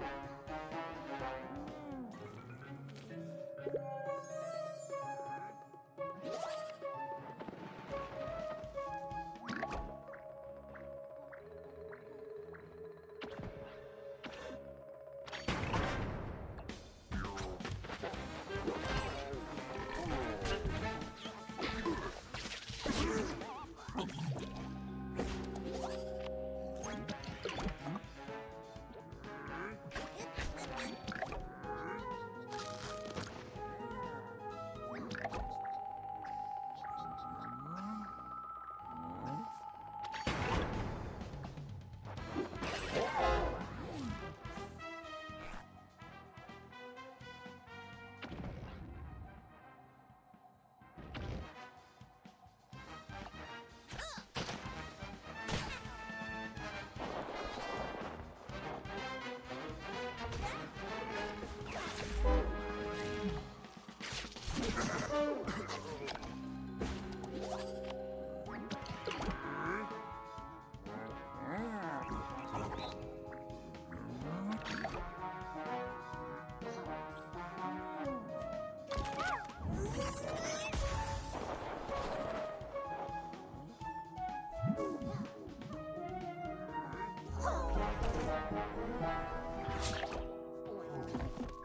Bye. Thank you.